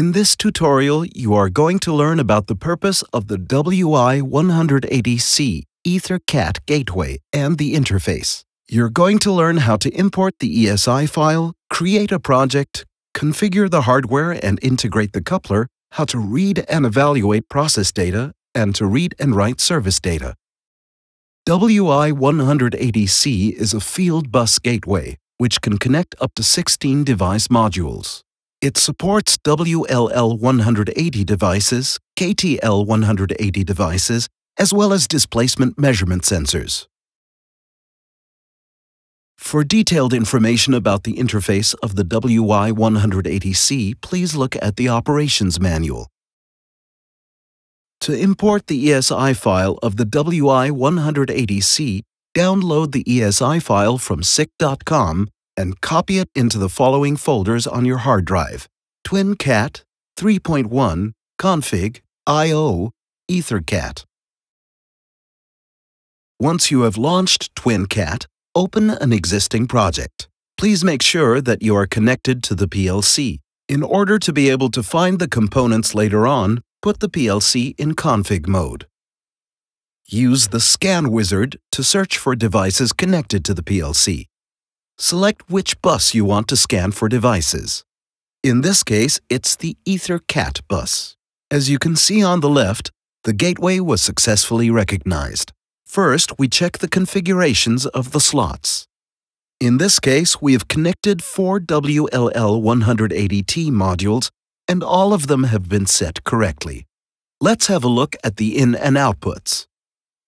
In this tutorial, you are going to learn about the purpose of the WI180C EtherCAT gateway and the interface. You're going to learn how to import the ESI file, create a project, configure the hardware and integrate the coupler, how to read and evaluate process data, and to read and write service data. WI180C is a field bus gateway, which can connect up to 16 device modules. It supports WLL180 devices, KTL180 devices, as well as displacement measurement sensors. For detailed information about the interface of the WI180C, please look at the Operations Manual. To import the ESI file of the WI180C, download the ESI file from SICK.com and copy it into the following folders on your hard drive TwinCAT, 3.1, Config, I.O., EtherCAT. Once you have launched TwinCAT, open an existing project. Please make sure that you are connected to the PLC. In order to be able to find the components later on, put the PLC in config mode. Use the Scan Wizard to search for devices connected to the PLC select which bus you want to scan for devices. In this case, it's the EtherCAT bus. As you can see on the left, the gateway was successfully recognized. First, we check the configurations of the slots. In this case, we have connected four WLL180T modules, and all of them have been set correctly. Let's have a look at the in and outputs.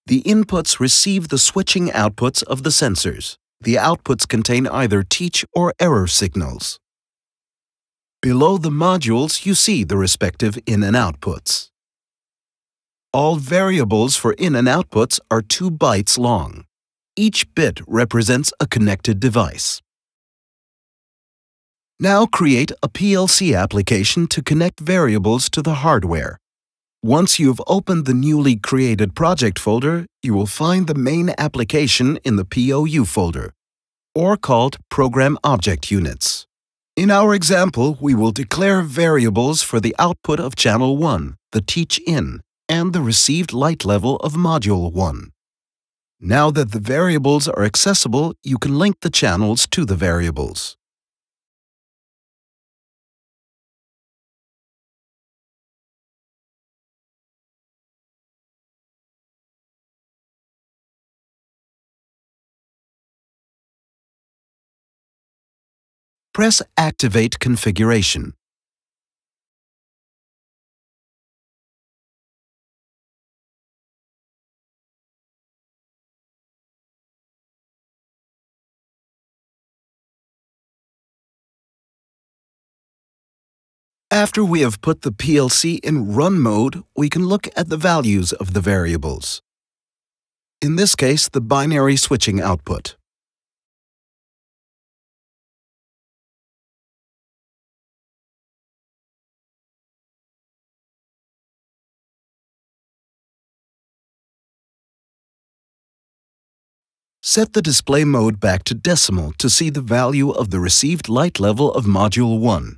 The inputs receive the switching outputs of the sensors the outputs contain either teach or error signals. Below the modules, you see the respective in and outputs. All variables for in and outputs are 2 bytes long. Each bit represents a connected device. Now create a PLC application to connect variables to the hardware. Once you've opened the newly created project folder, you will find the main application in the POU folder, or called Program Object Units. In our example, we will declare variables for the output of Channel 1, the Teach In, and the received light level of Module 1. Now that the variables are accessible, you can link the channels to the variables. Press Activate Configuration. After we have put the PLC in run mode, we can look at the values of the variables. In this case, the binary switching output. Set the display mode back to decimal to see the value of the received light level of Module 1.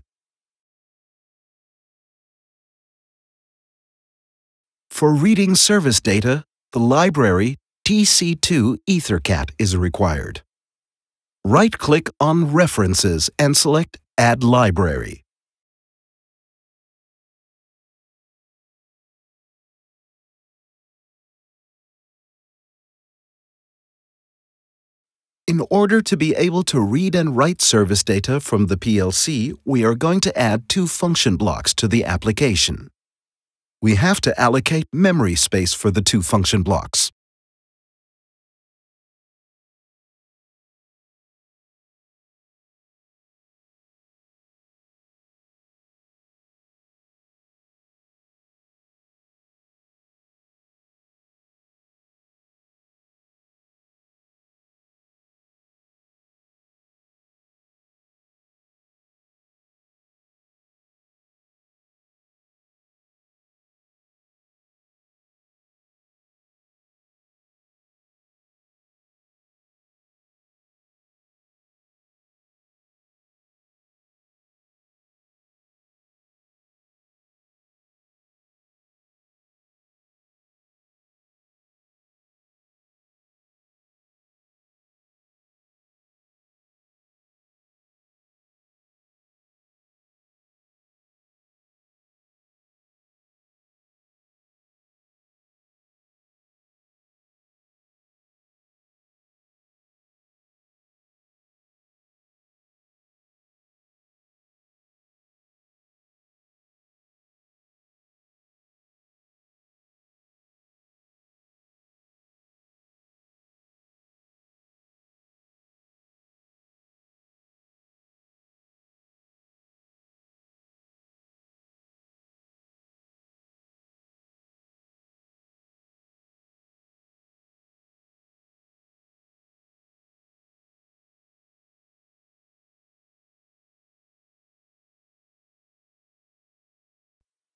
For reading service data, the library TC2 EtherCAT is required. Right-click on References and select Add Library. In order to be able to read and write service data from the PLC, we are going to add two function blocks to the application. We have to allocate memory space for the two function blocks.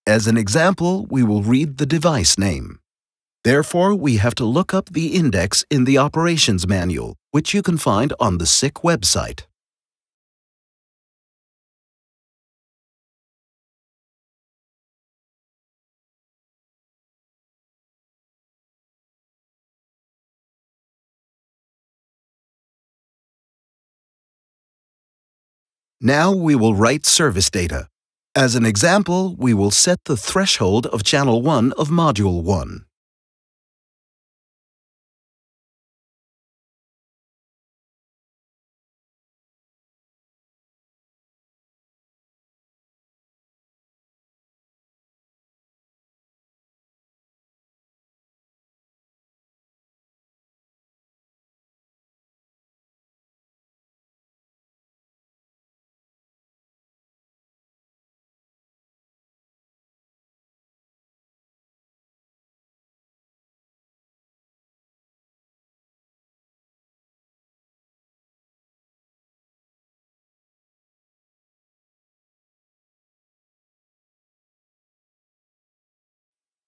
As an example, we will read the device name. Therefore, we have to look up the index in the operations manual, which you can find on the SICK website. Now we will write service data. As an example, we will set the threshold of channel 1 of module 1.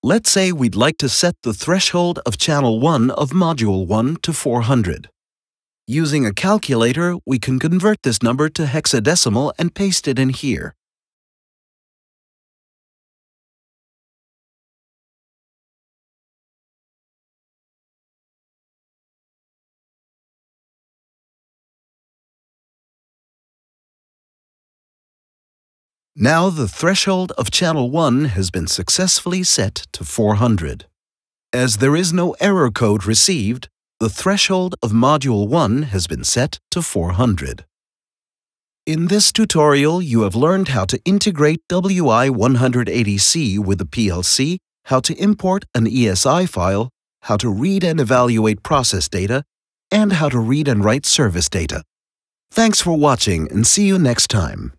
Let's say we'd like to set the threshold of channel 1 of module 1 to 400. Using a calculator, we can convert this number to hexadecimal and paste it in here. Now the threshold of channel 1 has been successfully set to 400. As there is no error code received, the threshold of module 1 has been set to 400. In this tutorial, you have learned how to integrate WI180C with the PLC, how to import an ESI file, how to read and evaluate process data, and how to read and write service data. Thanks for watching and see you next time.